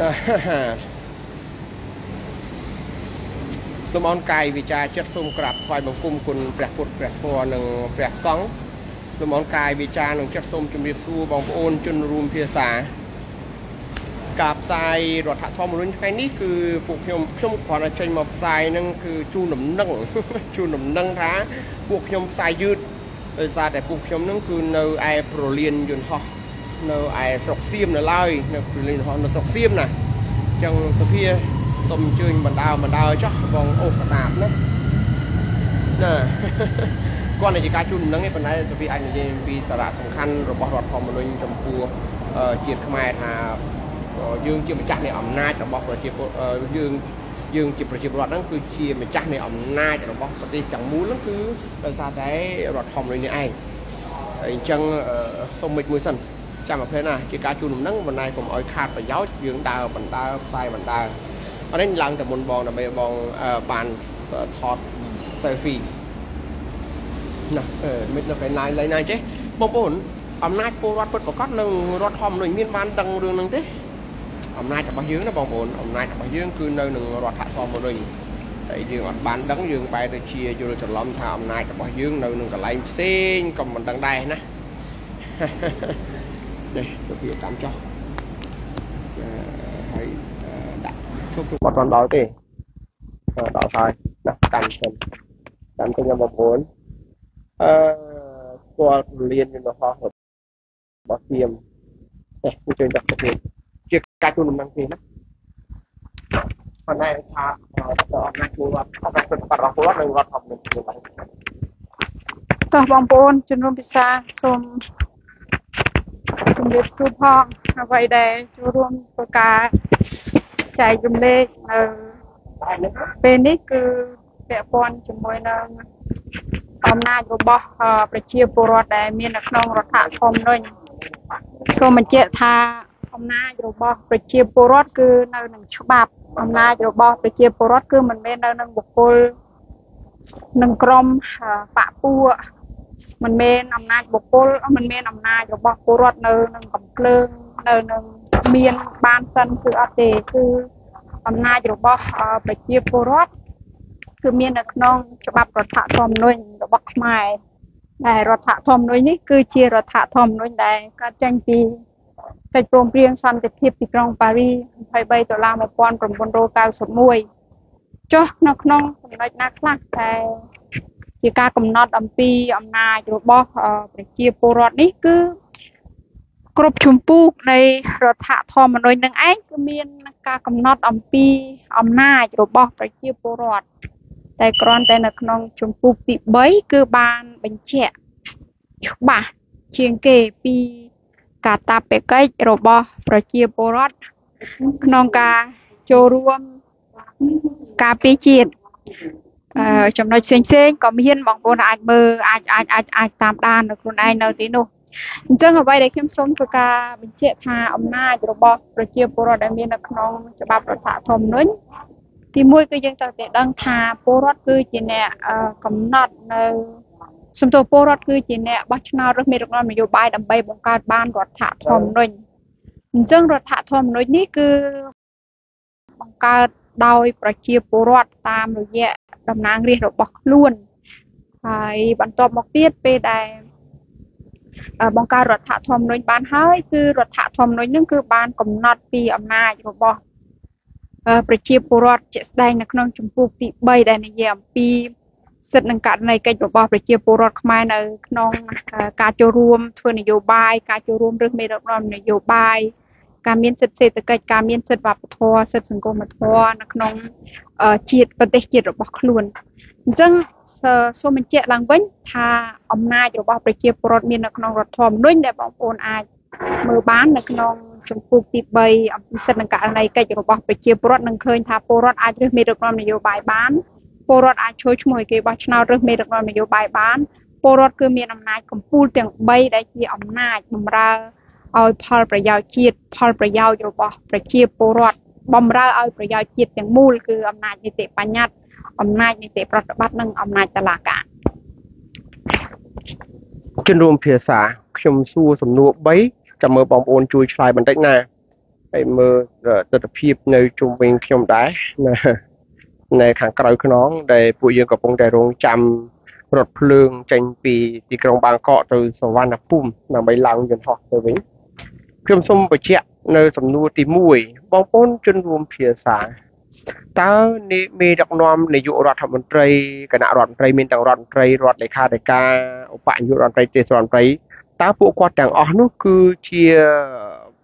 ណាលោកអនកាយវិចារចិត្តសូមក្រាបថ្វាយបង្គំគុណព្រះពុទ្ធព្រះធម៌និងព្រះសង្ឃលោកអនកាយវិចារនិងចិត្តសូមជម្រាបសួរបងប្អូនជនរួមភាសាការផ្សាយរដ្ឋធម្មនុញ្ញថ្ងៃនេះគឺពួកខ្ញុំខ្ញុំគ្រាន់តែចេញមកផ្សាយហ្នឹងគឺជូនដំណឹងជូនដំណឹងថាពួកខ្ញុំផ្សាយយឺតដោយសារតែពួកខ្ញុំហ្នឹងគឺនៅឯប្រលានយន្តហោះ នៅឯស្រុកសៀមនៅឡើយនៅប្រលានយន្តហោះនៅស្រុកសៀមណាអញ្ចឹងសុភាសូមអញ្ជើញបណ្ដាបណ្ដាចោះបងអូសកតាបណាណាគាត់នៅជាការជូនដំណឹងឯប៉ុន្តែសុភាអាចនិយាយពីសារៈសំខាន់របស់រដ្ឋធម្មនុញ្ញចំពោះជាតិខ្មែរថាយើងជាម្ចាស់នៃអំណាចរបស់ប្រជាពលយើងយើងជាប្រជាពលរដ្ឋហ្នឹងគឺជាម្ចាស់នៃអំណាចរបស់ប្រទេសទាំងមូលហ្នឹងគឺដោយសារតែរដ្ឋធម្មនុញ្ញនេះឯងហើយអញ្ចឹងសូមមិចមួយសិន ចាំមកផ្លេណាជាការជួនដំណឹងបណ្ដាយកុំឲ្យខាតប្រយោជន៍យើងដើរបណ្ដើផ្សាយបណ្ដើអរនេះឡើងតែមុនបងដើម្បីបងបានថត selfie ណាអឺមិននៅកន្លែងឡើយណាចេះបងប្អូនអំណាចពលរដ្ឋពិតប្រកបនៅរដ្ឋធម្មនុញ្ញមានបានដឹងរឿងហ្នឹងទេអំណាចរបស់យើងណាបងប្អូនអំណាចរបស់យើងគឺនៅនឹងរដ្ឋធម្មនុញ្ញតែយើងអត់បានដឹងយើងបែរទៅជាយល់ច្រឡំថាអំណាចរបស់យើងនៅនឹងកន្លែងផ្សេងក៏មិនដឹងដែរណា នេះទៅវាតាមចោះហើយដាក់ជប់ជប់អត់ទាន់ដល់ទេដល់ហើយណាកាន់សិនកាន់ទៅខ្ញុំបងប្អូនអឺស្គាល់ពលានយន្តហោះរបស់សៀមនេះជួយដាក់ទៅជាការជូនដំណឹងទេណាប៉ុន្តែថាដល់អំណាចពលរដ្ឋអំណាចពលរដ្ឋរបស់ពលរដ្ឋនៅរដ្ឋធម្មនុញ្ញខ្លួនឯងតោះបងប្អូនជំនុំពិសាសូម ជំរាបសួរផងអ្វីដែលចូលរួមធ្វើការចែករំលែកនៅពេលនេះគឺពាក់ព័ន្ធជាមួយនឹងអំណាចរបស់ប្រជាពលរដ្ឋដែលមាននៅក្នុងរដ្ឋធម្មនុញ្ញសូមបញ្ជាក់ថាអំណាចរបស់ប្រជាពលរដ្ឋគឺនៅនឹងច្បាប់អំណាចរបស់ប្រជាពលរដ្ឋគឺមិនមែននៅនឹងបុគ្គលនឹងក្រុមបពពួក មិនមែនអំណាចបុគ្គលមិនមែនអំណាចរបស់ពលរដ្ឋនៅនឹងកំភ្លើងនៅនឹងមានបានសិនគឺអត់ទេគឺអំណាចរបស់ប្រជាពលរដ្ឋគឺមាននៅក្នុងច្បាប់រដ្ឋធម្មនុញ្ញរបស់ខ្មែរដែលរដ្ឋធម្មនុញ្ញនេះគឺជារដ្ឋធម្មនុញ្ញដែលកើតចេញពីកិច្ចព្រមព្រៀងសន្តិភាពទីក្រុងប៉ារី23ដុល្លារ1991ចុះនៅក្នុងចំណុចណាខ្លះតែ ជាការកំណត់អំពីអំណាចរបស់ប្រជាពលរដ្ឋនេះគឺគ្រប់ជំពូកនៃរដ្ឋធម្មនុញ្ញនឹងឯងគឺមានការកំណត់អំពីអំណាចរបស់ប្រជាពលរដ្ឋតែគ្រាន់តែនៅក្នុងជំពូកទី3គឺបានបញ្ជាក់ច្បាស់ជាងគេពីកាតព្វកិច្ចរបស់ប្រជាពលរដ្ឋក្នុងការចូលរួមការពារជាតិអឺ ចំណុចផ្សេងផ្សេងក៏មានបងប្អូនអាចមើលអាចអាចអាចអាចតាមដាននៅខ្លួនឯងនៅទីនោះអញ្ចឹងអ្វីដែលខ្ញុំសូមធ្វើការបញ្ជាក់ថាអំណាចរបស់ប្រជាពលរដ្ឋដែលមាននៅក្នុងច្បាប់រដ្ឋធម្មនុញ្ញទីមួយគឺយើងត្រូវតែដឹងថាពលរដ្ឋគឺជាអ្នកកំណត់នៅសំទោសពលរដ្ឋគឺជាអ្នកបោះឆ្នោតរើសមេដឹកនាំនយោបាយដើម្បីបង្កើតបានរដ្ឋធម្មនុញ្ញអញ្ចឹងរដ្ឋធម្មនុញ្ញនេះគឺបង្កើតដោយប្រជាពលរដ្ឋតាមរយៈ តំណាងរាស្ត្ររបស់ខ្លួនហើយបន្ទាប់មកទៀតពេលដែលបង្កើតរដ្ឋធម្មនុញ្ញបានហើយគឺរដ្ឋធម្មនុញ្ញនឹងគឺបានកំណត់ពីអំណាចរបស់ប្រជាពលរដ្ឋជាក់ស្ដែងនៅក្នុងជំពូកទី3ដែលនិយាយអំពីសិទ្ធិនិងករណីកិច្ចរបស់ប្រជាពលរដ្ឋខ្មែរនៅក្នុងការចូលរួមធ្វើនយោបាយការចូលរួមរើសមេដឹកនាំនយោបាយ ការមានសិទ្ធិសេដ្ឋកិច្ចការមានសិទ្ធិវប្បធម៌សិទ្ធិសង្គមធម៌នៅក្នុងជាតិប្រទេសជាតិរបស់ខ្លួនអញ្ចឹងសូមបញ្ជាក់ឡើងវិញថាអំណាចរបស់ប្រជាពលរដ្ឋមាននៅក្នុងរដ្ឋធម្មនុញ្ញដែលបងប្អូនអាចមើលបាននៅក្នុងជំពូកទី3អំពីសិទ្ធិនិងករណីកិច្ចរបស់ប្រជាពលរដ្ឋនឹងឃើញថាពលរដ្ឋអាចរើសមេដឹកនាំនយោបាយបានពលរដ្ឋអាចជួយឈ្មោះឲ្យគេបោះឆ្នោតរើសមេដឹកនាំនយោបាយបានពលរដ្ឋគឺមានអំណាចកម្ពូលទាំង3ដែលជាអំណាចបម្រើ ឲ្យផលប្រយោជន៍ជាតិផលប្រយោជន៍របស់ប្រជាពលរដ្ឋបំរើឲ្យប្រយោជន៍ជាតិទាំងមូលគឺអំណាចនីតិបញ្ញត្តិអំណាចនីតិប្រតិបត្តិនិងអំណាចតុលាការជនរួមភាសាខ្ញុំសួរសំណួរ3ចាំមើលបងប្អូនជួយឆ្លើយបន្តិចណាហើយមើលទស្សនភាពនៅជុំវិញខ្ញុំដែរណានៅខាងក្រៅខ្នងដែលពួកយើងកំពុងតែរងចាំរថភ្លើងចេញពីទីក្រុងបាងកកទៅសវណ្ណភូមិដើម្បីឡើងយន្តហោះទៅវិញ ខ្ញុំសូមបញ្ជាក់នៅសំណួរទី1បងប្អូនជនរួមភាសាតើមេដឹកនាំនាយករដ្ឋមន្ត្រីគណៈរដ្ឋមន្ត្រីមានទាំងរដ្ឋមន្ត្រីរដ្ឋលេខាធិការឧបនាយករដ្ឋមន្ត្រីទេសរដ្ឋមន្ត្រីតើពួកគាត់ទាំងអស់នោះគឺជា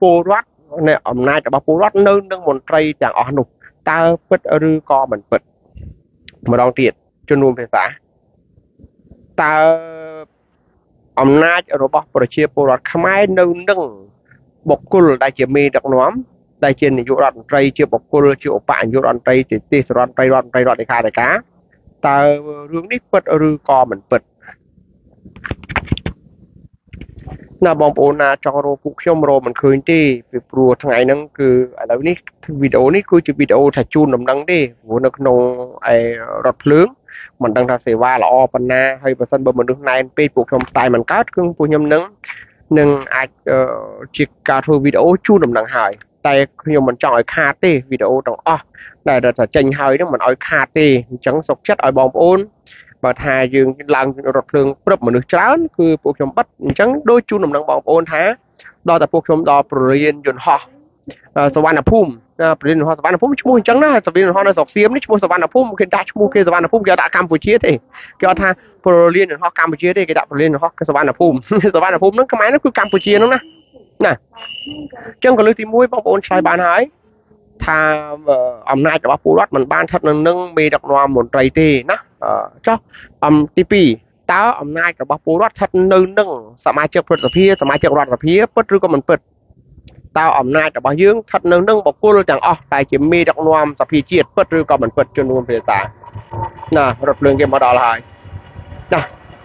ពលរដ្ឋនៃអំណាចរបស់ពលរដ្ឋនៅនឹងមន្ត្រីទាំងអស់នោះតើពិតឬក៏មិនពិតម្ដងទៀតជំនុំភាសាតើអំណាចរបស់ប្រជាពលរដ្ឋខ្មែរនៅនឹង បុគ្គលដែលជាមេដឹកនាំដែលជានាយករដ្ឋមន្ត្រីជាបុគ្គលជាឧបនាយករដ្ឋមន្ត្រីជាទេសរដ្ឋមន្ត្រីរដ្ឋមន្ត្រីរដ្ឋលេខាធិការតើរឿងនេះពិតឬក៏មិនពិតណាបងប្អូនណាចង់រកពួកខ្ញុំរកមិនឃើញទេពីព្រោះថ្ងៃហ្នឹងគឺឥឡូវនេះវីដេអូនេះគឺជាវីដេអូថាជូនដំណឹងទេព្រោះនៅក្នុងឯរថភ្លើងមិនដឹងថាសេវាល្អប៉ុណ្ណាហើយបើសិនបើមនុស្សណែនពេកពួកខ្ញុំផ្សាយមិនកើតគឺពួកខ្ញុំនឹង នឹងអាចជាការធ្វើវីដេអូជូនដំណឹងហើយតែខ្ញុំមិនចង់ឲ្យខាតទេវីដេអូទាំងអស់ដែលថាចេញហើយនឹងមិនឲ្យខាតទេអញ្ចឹងសុខចិត្តឲ្យបងប្អូនបើថាយើងឡើងរថភ្លើងព្រឹបមនុស្សច្រើនគឺពួកខ្ញុំបិទអញ្ចឹងដូចជូនដំណឹងបងប្អូនថាដល់តែពួកខ្ញុំដល់ប្ររៀនយន្តហោះសវណ្ណភូមិ ប្ររៀនយន្តហោះសវណ្ណភូមិឈ្មោះអញ្ចឹងណាសវណ្ណយន្តហោះនៅស្រុកសៀមនេះឈ្មោះសវណ្ណភូមិគេដាក់ឈ្មោះគេសវណ្ណភូមិគេដាក់កម្ពុជាទេគេអត់ថាប្ររៀនយន្តហោះកម្ពុជាទេគេដាក់ប្ររៀនយន្តហោះសវណ្ណភូមិសវណ្ណភូមិហ្នឹងខ្មែរហ្នឹងគឺកម្ពុជាហ្នឹងណាណាអញ្ចឹងក៏លើកទី1បងប្អូនឆ្លើយបានហើយថាអំណាចរបស់ពលរដ្ឋមិនបានស្ថិតនៅនឹងមេដឹកនាំមន្ត្រីទេណាចុះអំទី2តើអំណាចរបស់ពលរដ្ឋស្ថិតនៅនឹងសមាជិកព្រឹទ្ធសភាសមាជិករដ្ឋសភាពិតឬក៏មិនពិត តើអំណាចរបស់យើងស្ថិតនៅនឹងបុគ្គលទាំងអស់តែជាមេដឹកនាំសភាជាតិពិតឬក៏មិនពិតជំនួនភាសាណារថភ្លើងគេមកដល់ហើយណា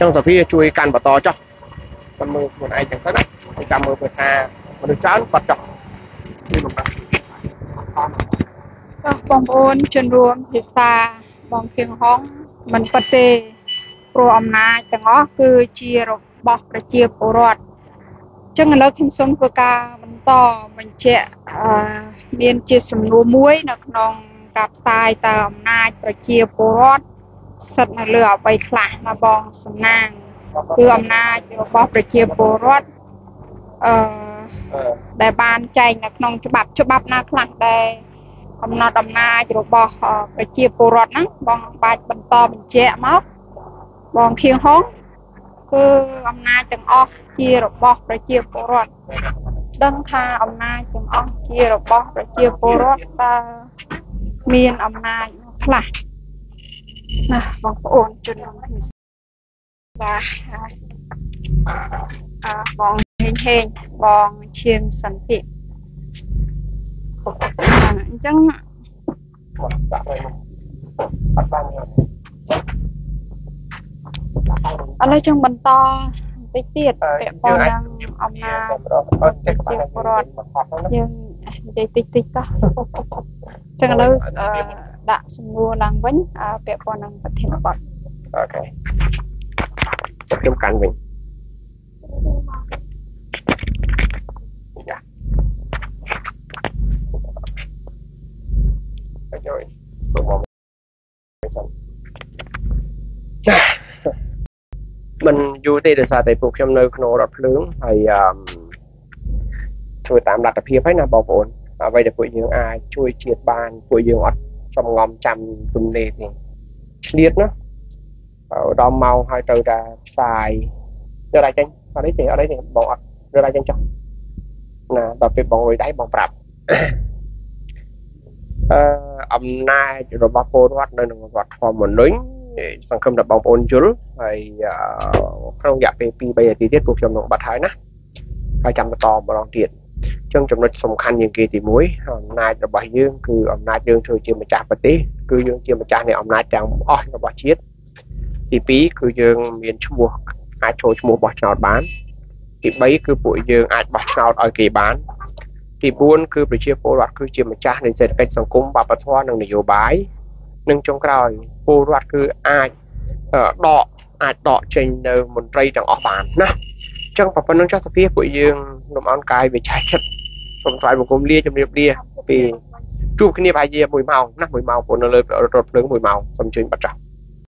ចឹងសភាជួយកាន់បន្តចុះមិនមើលខ្លួនឯងចឹងទៅណាពីកម្មមើលថាមនុស្សច្រើនបាត់ចុះនេះមិនបាត់ចុះបងប្អូនជនរួមភាសាបងគៀងហុងមិនពិតទេព្រោះអំណាចទាំងអស់គឺជារបស់ប្រជាពលរដ្ឋអញ្ចឹងឥឡូវខ្ញុំសូមធ្វើការបន្តបញ្ជាក់មានជាសំណួរមួយ នៅក្នុងការផ្សាយតើអំណាចប្រជាពលរដ្ឋសិតនៅលើអ្វីខ្លះណាបងសំណាងគឺអំណាចរបស់ប្រជាពលរដ្ឋអឺដែលបានចែងនៅក្នុងច្បាប់ច្បាប់ណាខ្លះដែលកំណត់អំណាចរបស់ប្រជាពលរដ្ឋហ្នឹងបងបាច់បន្តបញ្ជាក់មកបងខៀងហង គឺអំណាចទាំងអស់ជារបស់ប្រជាពលរដ្ឋដឹងថាអំណាចទាំងអស់ជារបស់ប្រជាពលរដ្ឋតើមានអំណាចខ្លះណាបងប្អូនជនភាសាអឺបងហេងហេងបងឈៀនសន្តិអញ្ចឹង ឥឡូវចង់បន្តបន្តិចទៀតពាក់ព័ន្ធនឹងអំណាចប្រជាពលរដ្ឋយើងនិយាយតិចតិចតោះអញ្ចឹងឥឡូវដាក់សំណួរឡើងវិញពាក់ព័ន្ធនឹងប្រធានបទអូខេខ្ញុំកាន់វិញជួយពួកមកសិន មិនយូរទេដោយសារតែពួកខ្ញុំនៅក្នុងរថភ្លើងហើយអឺធ្វើតាមលទ្ធភាពហើយណាបងប្អូនអ្វីដែលពួកយើងអាចជួយជាតិបានពួកយើងអត់សំងំចាំទំនេរទេឆ្លៀតណាដល់ម៉ោងហើយត្រូវតែផ្សាយទៅដៃចេញអត់អីទេអត់អីទេបងអត់ទៅដៃចេញចុះណាដល់ពេលបងរួយដៃបងប្រាប់អឺអំណាចរបស់ពលរដ្ឋនៅក្នុងរដ្ឋធម្មនុញ្ញ សង្ឃឹមថាបងប្អូនយល់ហើយក្នុងរយៈពេល2 3នាទីទៀតពួកខ្ញុំនឹងបាត់ហើយណាហើយចាំបន្តម្ដងទៀតចឹងចំណុចសំខាន់ជាងគេទី1អំណាចរបស់យើងគឺអំណាចយើងធ្វើជាម្ចាស់ប្រទេសគឺយើងជាម្ចាស់នៃអំណាចទាំងអស់របស់ជាតិទី2គឺយើងមានឈ្មោះអាចចូលឈ្មោះបោះឆ្នោតបានទី3គឺពួកយើងអាចបោះឆ្នោតឲ្យគេបានទី4គឺប្រជាពលរដ្ឋគឺជាម្ចាស់នៃសេដ្ឋកិច្ចសង្គមបព្វធម៌និងនយោបាយ និងចុងក្រោយពលរដ្ឋគឺអាចដកអាចដកចេញនៅមន្ត្រីទាំងអស់បានណាអញ្ចឹងប៉ុណ្្នឹងចុះសភាពួកយើងលំអរកាយវិចារចិត្តសូមថ្លែងបង្គំលាជំរាបលាពីជួបគ្នាប្រហែលជា1ម៉ោងណា1ម៉ោងព្រោះនៅលើរថភ្លើង1ម៉ោងសូមអញ្ជើញបាត់ចាស់